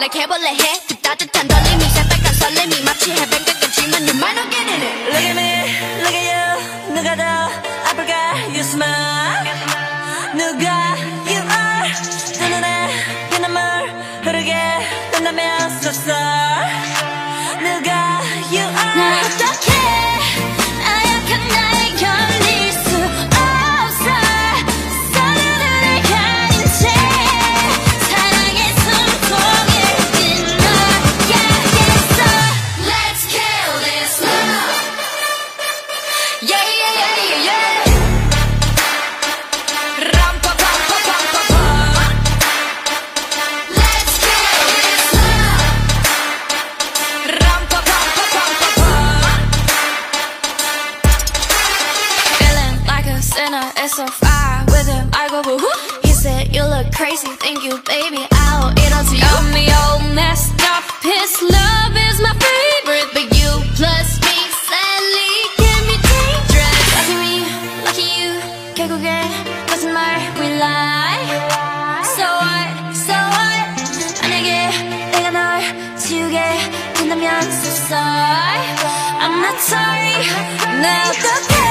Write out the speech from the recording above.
고백해볼래 해그 따뜻한 떨림이 새빨간 설렘이 마치 해변 가까지만 You might not get in it Look at me, look at you 누가 더 아플까 You smile 누가 you are 두 눈에 피눈물 흐르게 된다면 sorry 누가 you are like a sinner, it's so far with him. I go, woo. He said, You look crazy, thank you, baby. I'll eat onto you. Got me all messed up. His love is my favorite, but you plus me sadly can be dangerous. Lucky me, lucky you. 결국엔 거짓말 we lie. So what, so what? 만약에 내가 널 지우게 된다면 so sorry. I'm not sorry. 나 어떡해? 나약한 나